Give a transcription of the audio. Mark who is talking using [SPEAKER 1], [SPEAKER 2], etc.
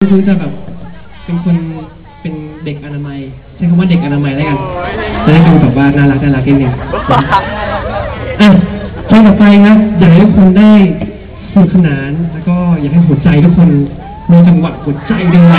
[SPEAKER 1] คือจะแบบเป็นคนเป็นเด็กอนามัย ใช้คำว่าเด็กอนามัยแล้วกันจะได้ดูแบบว่าน่ารักน่ารักนิดนึงอะเพลงต่อไปครับอยากให้ทุกคนได้สนุกสนาน แล้วก็อยากให้หัวใจทุกคนมีจังหวะหัวใจด้วย